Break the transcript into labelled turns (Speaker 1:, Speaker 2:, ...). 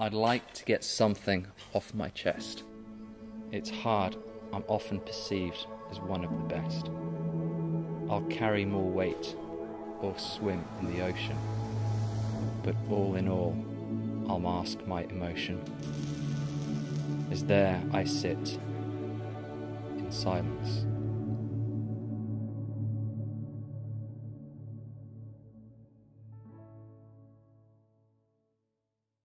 Speaker 1: I'd like to get something off my chest. It's hard, I'm often perceived as one of the best. I'll carry more weight or swim in the ocean. But all in all, I'll mask my emotion. As there I sit in silence